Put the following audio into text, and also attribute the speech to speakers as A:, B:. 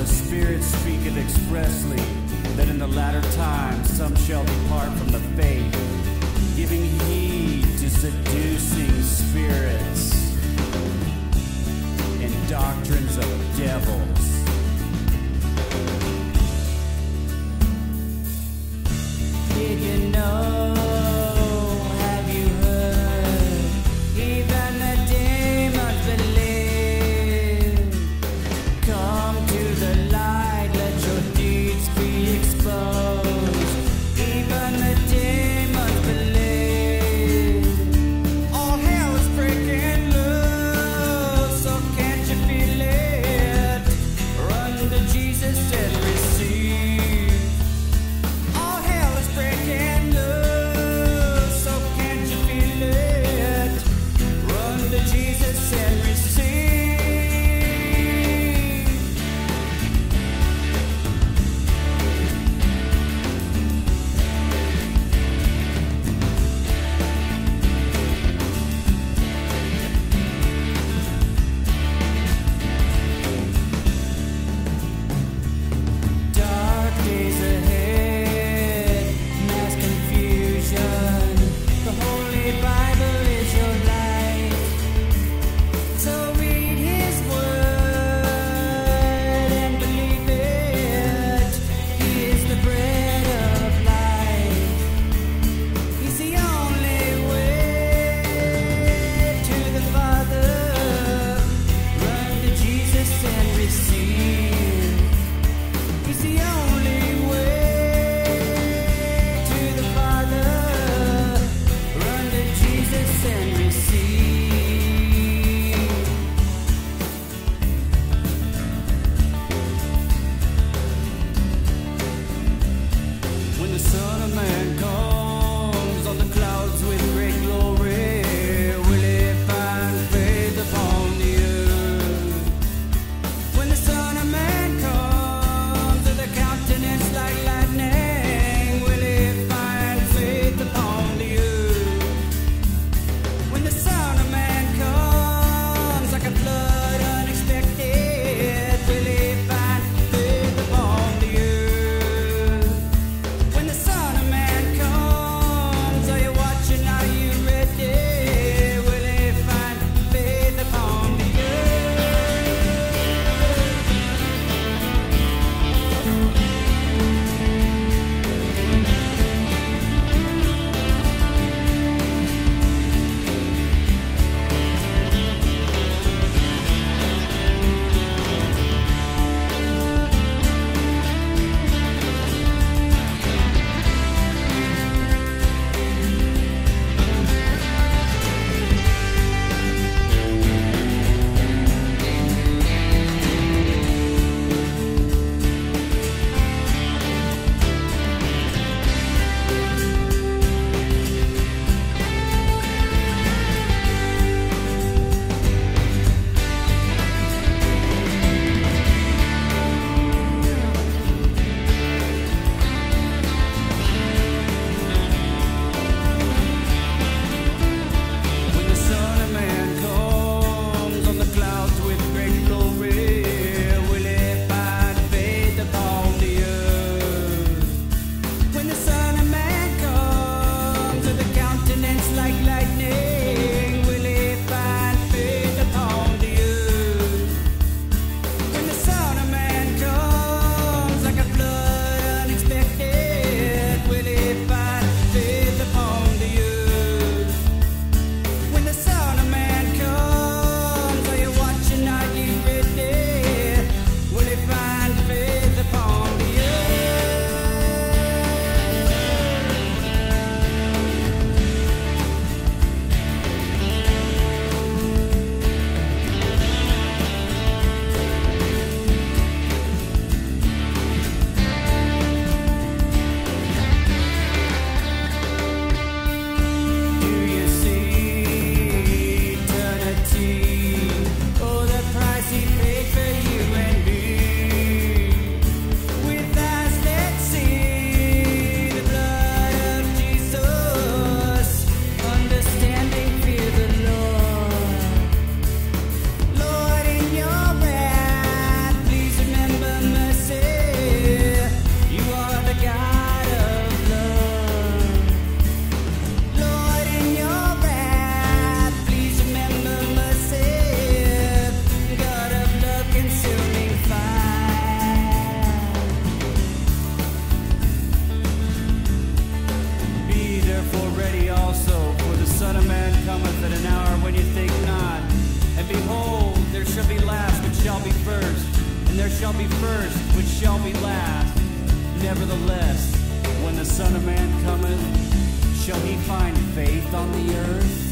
A: the Spirit speaketh expressly that in the latter time some shall depart from the faith, giving heed to seducing spirits and doctrines shall be first, which shall be last. Nevertheless, when the Son of Man cometh, shall he find faith on the earth?